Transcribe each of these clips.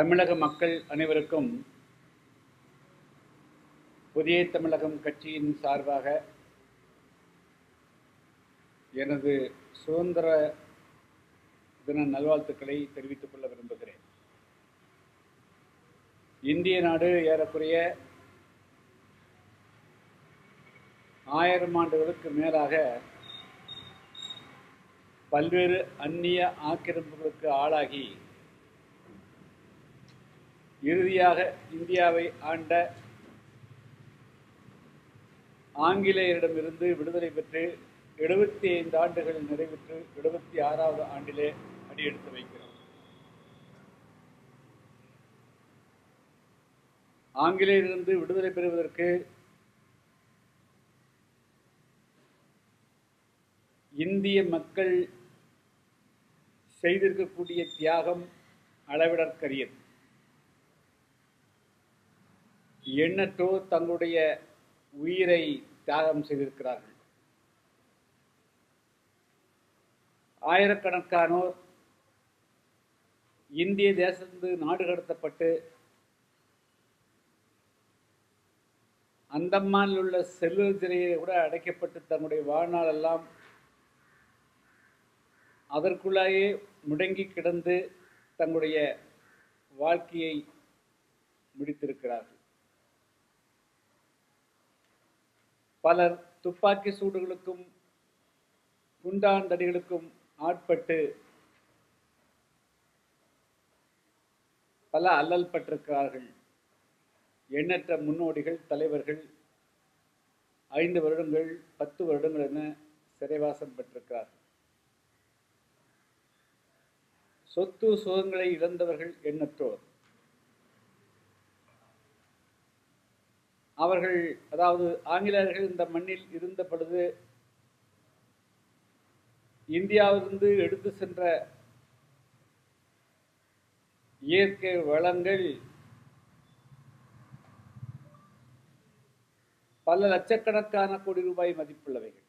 தமிழக மக்கள் அனைவருக்கும் புதிய தமிழகம் கட்சியின் சார்பாக எனது சுதந்திர தின நல்வாழ்த்துக்களை தெரிவித்துக் கொள்ள விரும்புகிறேன். இந்திய நாடு ஏறக்குறைய ஆயிரம் ஆண்டுகளுக்கு மேலாக பல்வேறு அந்நிய ஆக்கிரமிப்புகளுக்கு ஆளாகி இறுதியாக இந்தியாவை ஆண்ட ஆங்கிலேயரிடமிருந்து விடுதலை பெற்று எழுபத்தி ஐந்து ஆண்டுகள் நிறைவேற்று எழுபத்தி ஆறாவது ஆண்டிலே அடியெடுத்து வைக்கிறோம் ஆங்கிலேயரிலிருந்து விடுதலை பெறுவதற்கு இந்திய மக்கள் செய்திருக்கக்கூடிய தியாகம் அளவிடற்கரியது. எண்ணற்றோர் தங்களுடைய உயிரை தியாகம் செய்திருக்கிறார்கள். ஆயிரக்கணக்கானோர் இந்திய தேசத்திலிருந்து நாடு கடத்தப்பட்டு அந்தமானில் உள்ள செல்லுவர் சிறையை கூட அடைக்கப்பட்டு தங்களுடைய வாழ்நாளெல்லாம் அதற்குள்ளாயே முடங்கி கிடந்து தங்களுடைய வாழ்க்கையை முடித்திருக்கிறார்கள். பலர் துப்பாக்கி சூடுகளுக்கும் குண்டாந்தடிகளுக்கும் ஆட்பட்டு பல அல்லல் பட்டிருக்கிறார்கள். எண்ணற்ற முன்னோடிகள் தலைவர்கள் ஐந்து வருடங்கள் பத்து வருடங்கள் என சிறைவாசம் பெற்றிருக்கிறார்கள். சொத்து சுகங்களை இழந்தவர்கள் எண்ணற்றோர். அவர்கள் அதாவது ஆங்கிலேயர்கள் இந்த மண்ணில் இருந்த பொழுது இந்தியாவிலிருந்து எடுத்து சென்ற இயற்கை வளங்கள் பல லட்சக்கணக்கான கோடி ரூபாய் மதிப்புள்ளவைகள்.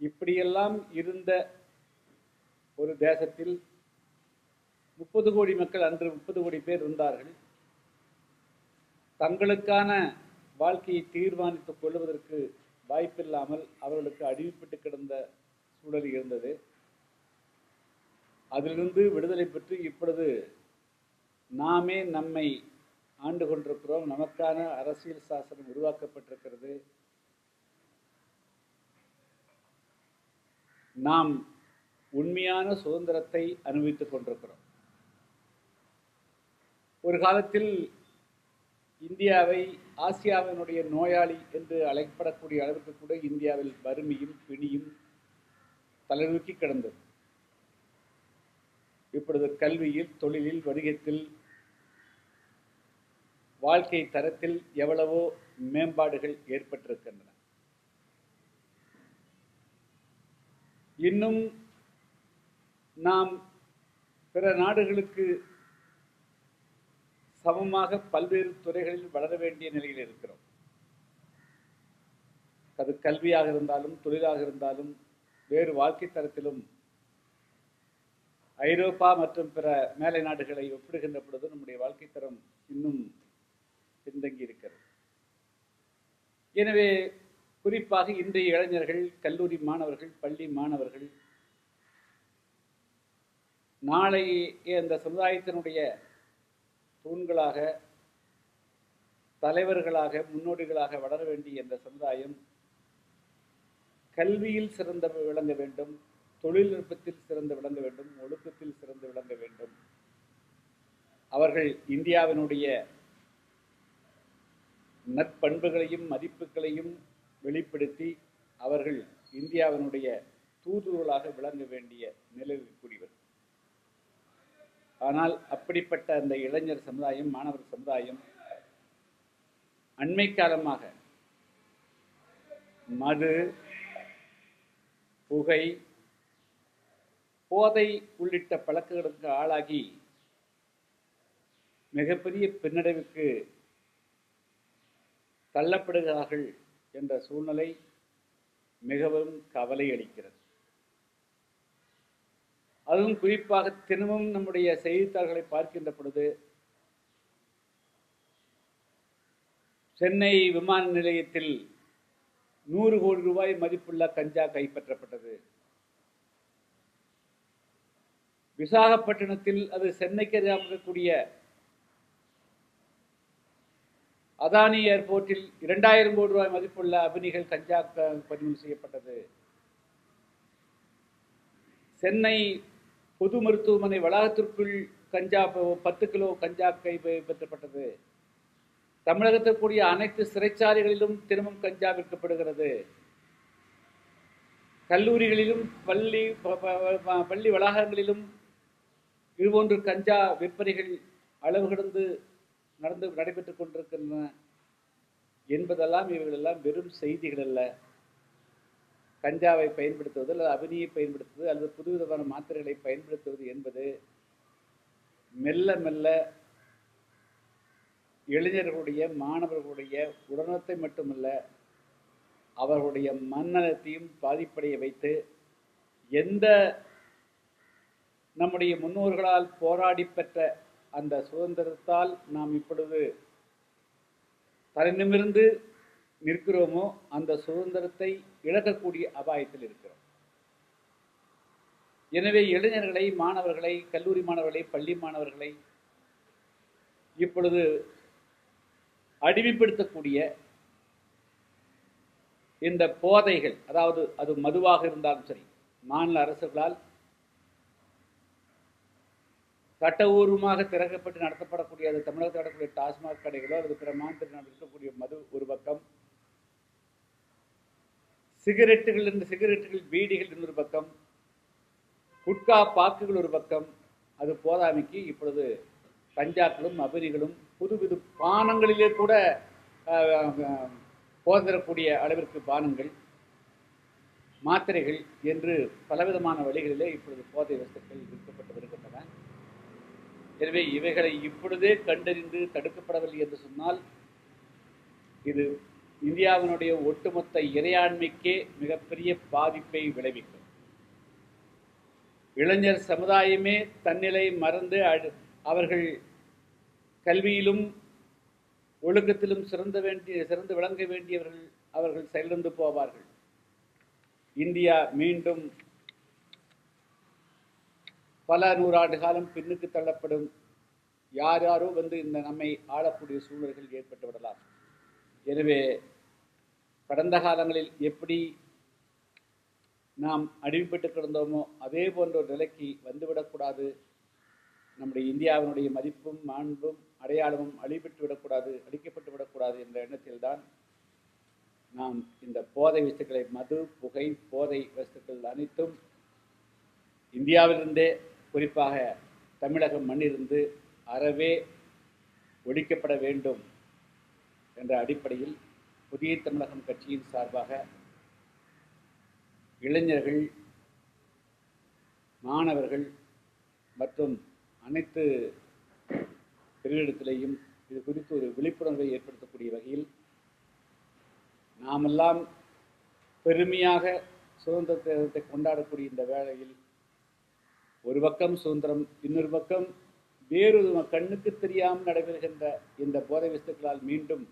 இப்படியெல்லாம் இருந்த ஒரு தேசத்தில் முப்பது கோடி மக்கள் அன்று முப்பது கோடி பேர் இருந்தார்கள். தங்களுக்கான வாழ்க்கையை தீர்மானித்துக் கொள்வதற்கு வாய்ப்பில்லாமல் அவர்களுக்கு அடிமைப்பட்டு கிடந்த சூழல் இருந்தது. அதிலிருந்து விடுதலை பெற்று இப்பொழுது நாமே நம்மை ஆண்டு கொண்டிருக்கிறோம். நமக்கான அரசியல் சாசனம் உருவாக்கப்பட்டிருக்கிறது. நாம் உண்மையான சுதந்திரத்தை அனுபவித்துக் கொண்டிருக்கிறோம். ஒரு காலத்தில் இந்தியாவை ஆசியாவினுடைய நோயாளி என்று அழைக்கப்படக்கூடிய அளவிற்கு கூட இந்தியாவில் வறுமையும் பிணியும் தலைநோக்கி கிடந்தது. இப்பொழுது கல்வியில் தொழிலில் வணிகத்தில் வாழ்க்கை தரத்தில் எவ்வளவோ மேம்பாடுகள் ஏற்பட்டிருக்கின்றன. இன்னும் நாம் பிற நாடுகளுக்கு சமமாக பல்வேறு துறைகளில் வளர வேண்டிய நிலையில் இருக்கிறோம். அது கல்வியாக இருந்தாலும் தொழிலாக இருந்தாலும் வேறு வாழ்க்கை தரத்திலும் ஐரோப்பா மற்றும் பிற மேலை நாடுகளை ஒப்பிடுகின்ற பொழுது நம்முடைய வாழ்க்கை தரம் இன்னும் பின்தங்கி இருக்கிறது. எனவே குறிப்பாக இன்றைய இளைஞர்கள் கல்லூரி மாணவர்கள் பள்ளி மாணவர்கள் நாளை அந்த சமுதாயத்தினுடைய தூண்களாக தலைவர்களாக முன்னோடிகளாக வளர வேண்டிய இந்த சமுதாயம் கல்வியில் சிறந்த விளங்க வேண்டும் தொழில்நுட்பத்தில் சிறந்து விளங்க வேண்டும் ஒழுக்கத்தில் சிறந்து விளங்க வேண்டும். அவர்கள் இந்தியாவினுடைய நற்பண்புகளையும் மதிப்புகளையும் வெளிப்படுத்தி அவர்கள் இந்தியாவினுடைய தூதுவர்களாக விளங்க வேண்டிய நிலையில் கூடியவர் ஆனால் அப்படிப்பட்ட அந்த இளைஞர் சமுதாயம் மாணவர் சமுதாயம் அண்மை காலமாக மது புகை போதை உள்ளிட்ட பழக்கங்களுக்கு ஆளாகி மிகப்பெரிய பின்னடைவுக்கு தள்ளப்படுகிறார்கள் என்ற சூழ்நிலை மிகவும் கவலை அளிக்கிறது அதுவும் குறிப்பாக தினமும் நம்முடைய செய்தித்தாள்களை பார்க்கின்ற பொழுது சென்னை விமான நிலையத்தில் நூறு கோடி ரூபாய் மதிப்புள்ள கஞ்சா கைப்பற்றப்பட்டது. விசாகப்பட்டினத்தில் அது சென்னைக்கு இருக்கக்கூடிய அதானி ஏர்போர்ட்டில் இரண்டாயிரம் கோடி ரூபாய் மதிப்புள்ள அபினிகள் கஞ்சா க- பறிமுதல் செய்யப்பட்டது. சென்னை பொது மருத்துவமனை வளாகத்திற்குள் கஞ்சா பத்து கிலோ கஞ்சா கைப்பற்றப்பட்டது தமிழகத்தில் கூடிய அனைத்து சிறைச்சாலைகளிலும் தினமும் கஞ்சா விற்கப்படுகிறது. கல்லூரிகளிலும் பள்ளி ப- ப- பள்ளி வளாகங்களிலும் இதுபோன்று கஞ்சா விற்பனைகள் அளவு கடந்து நடந்து நடைபெற்று கொண்டிருக்கின்றன என்பதெல்லாம் இவைகளெல்லாம் வெறும் செய்திகள் அல்ல. கஞ்சாவை பயன்படுத்துவது அல்லது அபினியை பயன்படுத்துவது அல்லது புதுவிதமான மாத்திரைகளை பயன்படுத்துவது என்பது மெல்ல மெல்ல இளைஞர்களுடைய மாணவர்களுடைய உடனத்தை மட்டுமல்ல அவர்களுடைய மன்னலத்தையும் பாதிப்படைய வைத்து எந்த நம்முடைய முன்னோர்களால் போராடி பெற்ற அந்த சுதந்திரத்தால் நாம் இப்பொழுது தலைநிமிர்ந்து நிற்கிறோமோ அந்த சுதந்திரத்தை இழக்கக்கூடிய அபாயத்தில் இருக்கிறோம். எனவே இளைஞர்களை மாணவர்களை கல்லூரி மாணவர்களை பள்ளி மாணவர்களை இப்பொழுது அடிமைப்படுத்தக்கூடிய இந்த போதைகள் அதாவது அது மதுவாக இருந்தாலும் சரி மாநில அரசுகளால் சட்டபூர்வமாக திறக்கப்பட்டு நடத்தப்படக்கூடிய அது தமிழகத்தில் நடக்கக்கூடிய டாஸ்மாக் கடைகளோ அல்லது பிற மாநிலத்தில் இருக்கக்கூடிய மது ஒரு பக்கம் சிகரெட்டுகள் இருந்து சிகரெட்டுகள் பீடிகள் இன்னொரு பக்கம் குட்கா பாக்குகள் ஒரு பக்கம் அது போதாமைக்கு இப்பொழுது கஞ்சாக்களும் அபிரிகளும் புது புது பானங்களிலே கூட போதரக்கூடிய அளவிற்கு பானங்கள் மாத்திரைகள் என்று பலவிதமான வழிகளிலே இப்பொழுது போதை வஸ்துக்கள் விற்கப்பட்டு வருகின்றன. எனவே இவைகளை இப்பொழுதே கண்டறிந்து தடுக்கப்படவில்லை என்று சொன்னால் இது இந்தியாவினுடைய ஒட்டுமொத்த இறையாண்மைக்கே மிகப்பெரிய பாதிப்பை விளைவிக்கும். இளைஞர் சமுதாயமே தன்னிலை மறந்து அவர்கள் கல்வியிலும் ஒழுக்கத்திலும் சிறந்த வேண்டிய சிறந்து விளங்க வேண்டியவர்கள் அவர்கள் செல்லந்து போவார்கள். இந்தியா மீண்டும் பல நூறாண்டு காலம் பின்னுக்கு தள்ளப்படும். யார் யாரோ வந்து இந்த நம்மை ஆளக்கூடிய சூழல்கள் ஏற்பட்டு விடலாம். எனவே கடந்த காலங்களில் எப்படி நாம் அடிமைப்பட்டு கிடந்தோமோ அதே போன்ற ஒரு நிலைக்கு வந்துவிடக்கூடாது. நம்முடைய இந்தியாவினுடைய மதிப்பும் மாண்பும் அடையாளமும் அழிபட்டு விடக்கூடாது அழிக்கப்பட்டு விடக்கூடாது என்ற எண்ணத்தில்தான் நாம் இந்த போதை வஸ்துக்களை மது புகை போதை வஸ்துக்கள் அனைத்தும் இந்தியாவிலிருந்தே குறிப்பாக தமிழக மண்ணிலிருந்து அறவே ஒழிக்கப்பட வேண்டும் என்ற அடிப்படையில் புதிய தமிழகம் கட்சியின் சார்பாக இளைஞர்கள் மாணவர்கள் மற்றும் அனைத்து பிரிவிடத்திலேயும் இது குறித்து ஒரு விழிப்புணர்வை ஏற்படுத்தக்கூடிய வகையில் நாமெல்லாம் பெருமையாக சுதந்திர தினத்தை கொண்டாடக்கூடிய இந்த வேளையில் ஒரு பக்கம் சுதந்திரம் இன்னொரு பக்கம் வேறொரு கண்ணுக்கு தெரியாமல் நடைபெறுகின்ற இந்த போதை வஸ்துக்களால் மீண்டும்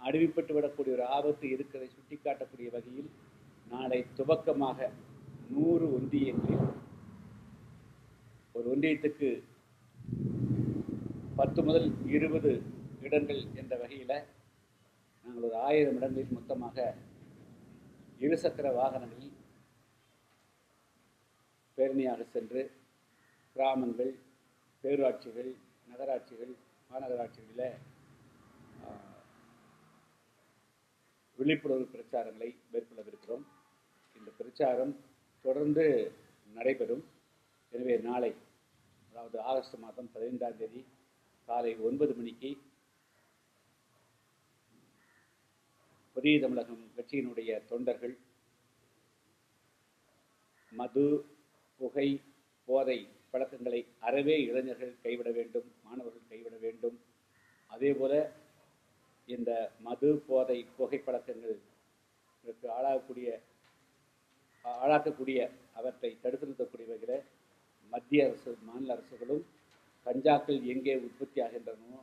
அடிவிப்பட்டு விடக்கூடிய ஒரு ஆபத்து இருக்கிறதை சுட்டிக்காட்டக்கூடிய வகையில் நாளை துவக்கமாக நூறு ஒன்றியங்களில் ஒரு ஒன்றியத்துக்கு பத்து முதல் இருபது இடங்கள் என்ற வகையில் நாங்கள் ஒரு ஆயிரம் இடங்களில் மொத்தமாக இருசக்கர வாகனங்களில் பேரணியாக சென்று கிராமங்கள் பேரூராட்சிகள் நகராட்சிகள் மாநகராட்சிகளில் விழிப்புணர்வு பிரச்சாரங்களை மேற்கொள்ளவிருக்கிறோம். இந்த பிரச்சாரம் தொடர்ந்து நடைபெறும். எனவே நாளை அதாவது ஆகஸ்ட் மாதம் பதினைந்தாம் தேதி காலை ஒன்பது மணிக்கு புதிய தமிழகம் கட்சியினுடைய தொண்டர்கள் மது புகை போதை பழக்கங்களை அறவே இளைஞர்கள் கைவிட வேண்டும் மாணவர்கள் கைவிட வேண்டும். அதேபோல இந்த மது போதை புகை ஆளாகக்கூடிய ஆளாக்கக்கூடிய அவற்றை தடுத்து நிறுத்தக்கூடிய வகையில் மத்திய அரசு மாநில அரசுகளும் கஞ்சாக்கள் எங்கே உற்பத்தி ஆகின்றனோ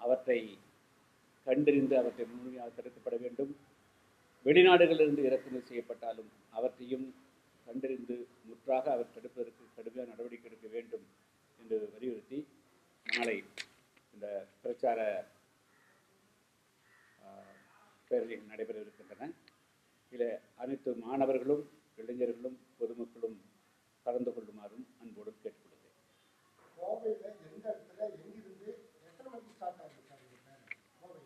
அவற்றை கண்டறிந்து அவற்றை முழுமையாக தடுக்கப்பட வேண்டும். வெளிநாடுகளிலிருந்து இறக்குமதி செய்யப்பட்டாலும் அவற்றையும் கண்டறிந்து முற்றாக அவர் தடுப்பதற்கு கடுமையான நடவடிக்கை எடுக்க வேண்டும் என்று வலியுறுத்தி நாளை இந்த பிரச்சார பேரணிகள் நடைபெற இருக்கின்றன இதில் அனைத்து மாணவர்களும் இளைஞர்களும் பொதுமக்களும் கலந்து கொள்ளுமாறும் அன்போடு கேட்டுக்கொள்கிறேன்.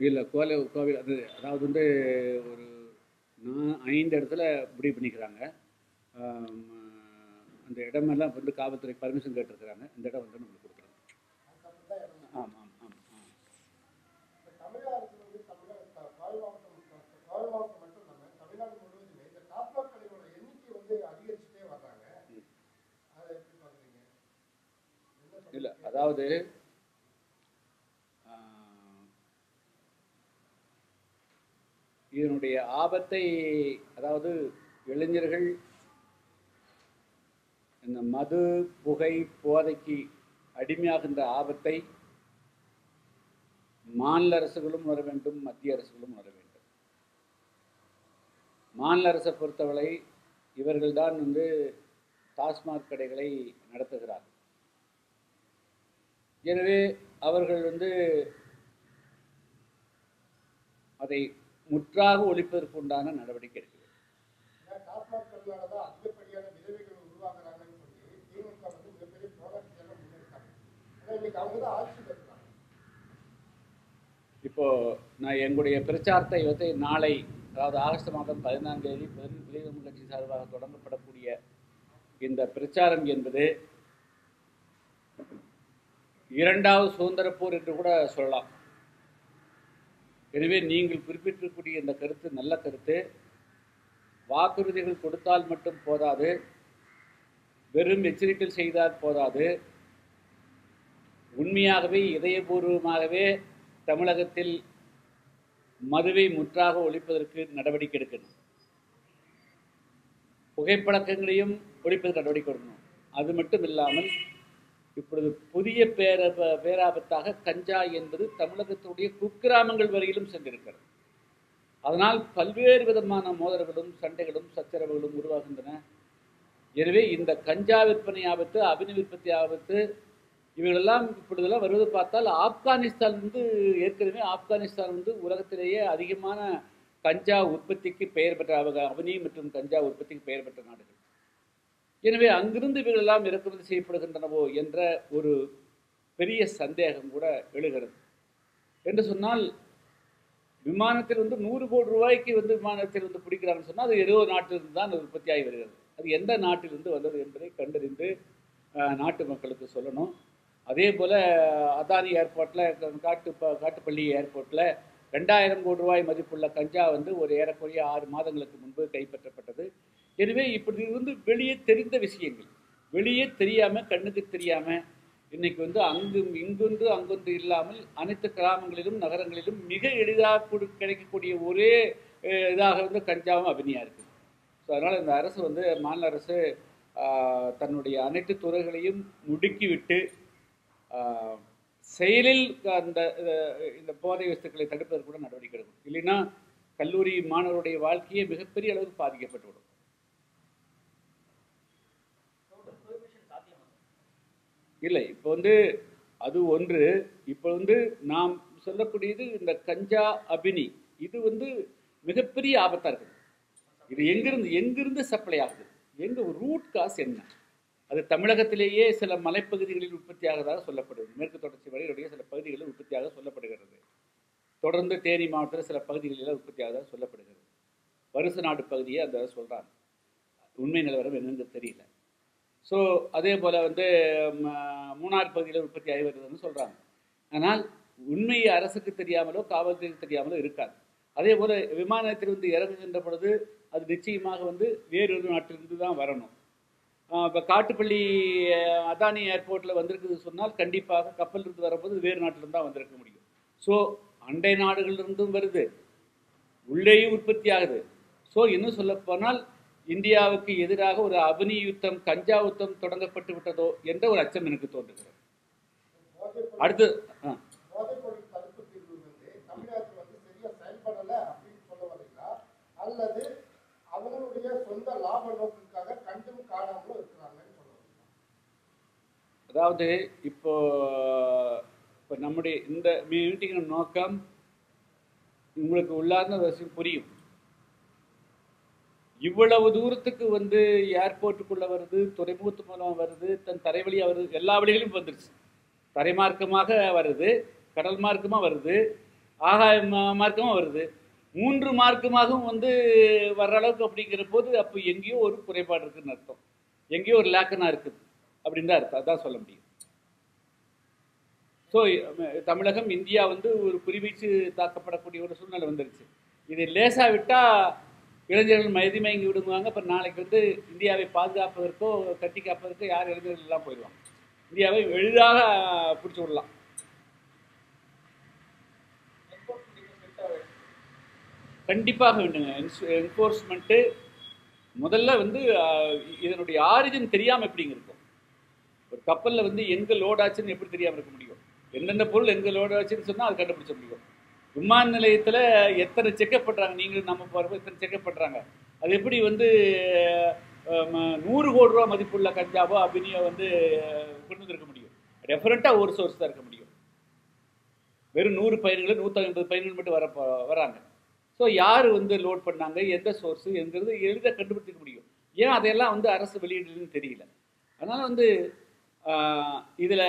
இல்லை கோவில் கோவில் அது அதாவது வந்து ஒரு நான் ஐந்து இடத்துல முடிவு பண்ணிக்கிறாங்க. அந்த இடமெல்லாம் வந்து காவல்துறை பர்மிஷன் கேட்டிருக்கிறாங்க. இந்த இடம் வந்து நம்மளுக்கு கொடுக்குறாங்க அதுக்கப்புறம் தான் இடம் ஆமாம் ஆமாம் ஆமாம் இப்போ தமிழக அரசு வந்து தமிழக த- கோவை மாவட்டம் த- கோவை மாவட்டம் மட்டும் இல்லாமல் தமிழ்நாடு முழுவதுமே இந்த டாஸ்மாக் கடைகளோட எண்ணிக்கை வந்து அதிகரிச்சுட்டே வர்றாங்க ம். அதை எப்படி பார்க்குறீங்க என்ன இல்லை அதாவது இதனுடைய ஆபத்தை அதாவது இளைஞர்கள் இந்த மது புகை போதைக்கு அடிமையாகின்ற ஆபத்தை மாநில அரசுகளும் உணர வேண்டும் மத்திய அரசுகளும் உணர வேண்டும். மாநில அரசை பொறுத்தவரை இவர்கள்தான் வந்து டாஸ்மாக் கடைகளை நடத்துகிறார்கள். எனவே அவர்கள் வந்து அதை முற்றாக ஒழிப்பதற்கு உண்டான நடவடிக்கை எடுக்க இப்போ நான் எங்களுடைய பிரச்சாரத்தை வந்து நாளை அதாவது ஆகஸ்ட் மாதம் பதினான்கு தேதி விளைவு கட்சி சார்பாக தொடங்கப்படக்கூடிய இந்த பிரச்சாரம் என்பது இரண்டாவது சுதந்திர போர் என்று கூட சொல்லலாம். எனவே நீங்கள் குறிப்பிட்டிருக்கக்கூடிய இந்த கருத்து நல்ல கருத்து. வாக்குறுதிகள் கொடுத்தால் மட்டும் போதாது. வெறும் எச்சரிக்கை செய்தால் போதாது. உண்மையாகவே இதயபூர்வமாகவே தமிழகத்தில் மதுவை முற்றாக ஒழிப்பதற்கு நடவடிக்கை எடுக்கணும். புகைப்பழக்கங்களையும் ஒழிப்பதற்கு நடவடிக்கை எடுக்கணும். அது மட்டும் இல்லாமல் இப்பொழுது புதிய பேர பேராபத்தாக கஞ்சா என்பது தமிழகத்துடைய குக்கிராமங்கள் வரையிலும் சென்றிருக்கிறது. அதனால் பல்வேறு விதமான மோதல்களும் சண்டைகளும் சச்சரவுகளும் உருவாகின்றன. எனவே இந்த கஞ்சா விற்பனை ஆபத்து அபினி விற்பத்தி ஆபத்து இவைகளெல்லாம் இப்பொழுதெல்லாம் வருவது பார்த்தால் ஆப்கானிஸ்தான் வந்து ஏற்கனவே ஆப்கானிஸ்தான் வந்து உலகத்திலேயே அதிகமான கஞ்சா உற்பத்திக்கு பெயர் பெற்ற அவங்க அவனி மற்றும் கஞ்சா உற்பத்திக்கு பெயர் பெற்ற நாடுகள். எனவே அங்கிருந்து இவைகளெல்லாம் இறக்குமதி செய்யப்படுகின்றனவோ என்ற ஒரு பெரிய சந்தேகம் கூட எழுகிறது. என்று சொன்னால் விமானத்தில் வந்து நூறு கோடி ரூபாய்க்கு வந்து விமானத்தில் வந்து பிடிக்கிறாங்கன்னு சொன்னால் அது ஏதோ நாட்டிலிருந்து தான் அது உற்பத்தியாகி வருகிறது. அது எந்த நாட்டிலிருந்து வந்தது என்பதை கண்டறிந்து நாட்டு மக்களுக்கு சொல்லணும். அதே போல் அதானி ஏர்போர்ட்டில் காட்டு ப- காட்டுப்பள்ளி ஏர்போர்ட்டில் ரெண்டாயிரம் கோடி ரூபாய் மதிப்புள்ள கஞ்சா வந்து ஒரு ஏறக்குறைய ஆறு மாதங்களுக்கு முன்பு கைப்பற்றப்பட்டது. எனவே இப்படி வந்து வெளியே தெரிந்த விஷயங்கள். வெளியே தெரியாமல் கண்ணுக்கு தெரியாமல் இன்னைக்கு வந்து அங்கும் இங்கொன்று அங்கொன்று இல்லாமல் அனைத்து கிராமங்களிலும் நகரங்களிலும் மிக எளிதாக கொடு- கிடைக்கக்கூடிய ஒரே இதாக வந்து கஞ்சாவும் அபினியா இருக்குது. ஸோ அதனால் இந்த அரசு வந்து மாநில அரசு தன்னுடைய அனைத்து துறைகளையும் முடுக்கிவிட்டு செயலில் அந்த இந்த போதை வஸ்துக்களை தடுப்பதற்கு கூட நடவடிக்கை எடுக்கும் இல்லைன்னா கல்லூரி மாணவருடைய வாழ்க்கையே மிகப்பெரிய அளவுக்கு பாதிக்கப்பட்டுவிடும் இல்லை இப்போ வந்து அது ஒன்று. இப்போ வந்து நாம் சொல்லக்கூடியது இந்த கஞ்சா அபினி. இது வந்து மிகப்பெரிய ஆபத்தாக இருக்குது. இது எங்கிருந்து எங்கிருந்து சப்ளை ஆகுது? எங்கே ரூட் காஸ் என்ன? அது தமிழகத்திலேயே சில மலைப்பகுதிகளில் உற்பத்தி ஆகதாக சொல்லப்படுது மேற்கு தொடர்ச்சி மலையுடைய சில பகுதிகளில் உற்பத்தியாக சொல்லப்படுகிறது. தொடர்ந்து தேனி மாவட்டத்தில் சில பகுதிகளில் உற்பத்தி சொல்லப்படுகிறது. வருச நாடு பகுதியை அந்த சொல்கிறாங்க உண்மை நிலவரம் என்னன்னு தெரியல. ஸோ அதே போல் வந்து ம, மூணார் பகுதியில் உற்பத்தி ஆகி வருதுன்னு சொல்கிறாங்க ஆனால் உண்மை அரசுக்கு தெரியாமலோ காவல்துறைக்கு தெரியாமலோ இருக்காது. அதே போல் விமானத்தில் வந்து இறங்குகின்ற பொழுது அது நிச்சயமாக வந்து வேறொரு நாட்டிலிருந்து தான் வரணும். இப்போ காட்டுப்பள்ளி அதானி ஏர்போர்ட்டில் வந்திருக்குது சொன்னால் கண்டிப்பாக கப்பல் இருந்து வரும்போது வேறு நாட்டிலிருந்து தான் வந்திருக்க முடியும். ஸோ அண்டை நாடுகளிலிருந்தும் வருது. உள்ளேயும் உற்பத்தி ஆகுது. ஸோ இன்னும் சொல்லப்போனால் இந்தியாவுக்கு எதிராக ஒரு அபினி யுத்தம் கஞ்சா யுத்தம் தொடங்கப்பட்டு விட்டதோ என்ற ஒரு அச்சம் எனக்கு தோன்றுகிறது. போதைப் அடுத்து ஆ, போதைப் பொருள் தடுப்பு வந்து தமிழகத்தில் செயல்படலை அப்படின்னு சொல்ல வரீங்களா அல்லது அவங்களுடைய சொந்த லாப நோக்குக்காக கண்டும் காணாமலும் இருக்கிறாங்கன்னு சொல்ல அதாவது இப்போ இப்போ நம்முடைய இந்த மீட்டிங்கின் நோக்கம் உங்களுக்கு உள்ளார்ந்த ஒரு விஷயம் புரியும். இவ்வளவு தூரத்துக்கு வந்து ஏர்போர்ட்டுக்குள்ள வருது துறைமுகத்து மூலம் வருது தன் தரை வழியாக வருது எல்லா வழிகளிலும் வந்துருச்சு. தரை மார்க்கமாக வருது கடல் மார்க்கமாக வருது ஆகாய மா- வருது. மூன்று மார்க்கமாகவும் வந்து வர்ற அளவுக்கு அப்படிங்கிற போது அப்போ எங்கேயோ ஒரு குறைபாடு இருக்குன்னு அர்த்தம். எங்கேயோ ஒரு லேக்கனாக இருக்குது அப்படின்னு தான் அர்த்தம். அதான் சொல்ல முடியும். ஸோ தமிழகம் இந்தியா வந்து ஒரு குறிவீச்சு தாக்கப்படக்கூடிய ஒரு சூழ்நிலை வந்துருச்சு. இது லேசாக விட்டால் இளைஞர்கள் மயதி மயங்கி விடுவாங்க. அப்புறம் நாளைக்கு வந்து இந்தியாவை பாதுகாப்பதற்கோ கட்டி காப்பதற்கோ யார் இளைஞர்கள் எல்லாம் போயிடுவாங்க. இந்தியாவை எளிதாக பிடிச்சி விடலாம். கண்டிப்பாக வேண்டுங்க. என்ஃபோர்ஸ்மெண்ட்டு முதல்ல வந்து இதனுடைய ஆரிஜின் தெரியாமல் எப்படிங்க இருக்கும்? ஒரு கப்பலில் வந்து எங்கே லோட் ஆச்சுன்னு எப்படி தெரியாமல் இருக்க முடியும்? எந்தெந்த பொருள் எங்கே லோட் ஆச்சுன்னு சொன்னால் அது கண்டுபிடிச்ச முடியும். விமான நிலையத்தில் எத்தனை செக்கப் பண்ணுறாங்க நீங்களும் நம்ம போகிறப்ப எத்தனை செக்கப் பண்ணுறாங்க அது எப்படி வந்து ம- நூறு கோடி ரூபா மதிப்புள்ள கஞ்சாவோ அபினியோ வந்து கொண்டு வந்திருக்க முடியும். டெஃபரெண்ட்டாக ஒரு சோர்ஸ் தான் இருக்க முடியும். வெறும் நூறு பயிர்கள் நூற்றி ஐம்பது பயிர்கள் மட்டும் வர வராங்க. ஸோ யார் வந்து லோட் பண்ணாங்க? எந்த சோர்ஸு எங்கிறது எளிதாக கண்டுபிடிச்சிக்க முடியும். ஏன் அதையெல்லாம் வந்து அரசு வெளியிடுதுன்னு தெரியல. அதனால் வந்து இதில்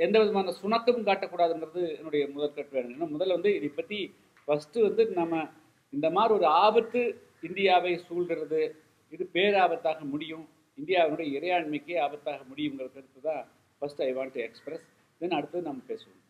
எந்த விதமான சுணக்கமும் காட்டக்கூடாதுன்றது என்னுடைய முதல் கட்டு வேணும் ஏன்னா முதல்ல வந்து இதை பற்றி ஃபஸ்ட்டு வந்து நம்ம இந்த மாதிரி ஒரு ஆபத்து இந்தியாவை சூழ்கிறது இது பேராபத்தாக முடியும் இந்தியாவினுடைய இறையாண்மைக்கே ஆபத்தாக முடியுங்கிற கருத்து தான் first I want to express then அடுத்து நம்ம பேசுவோம்.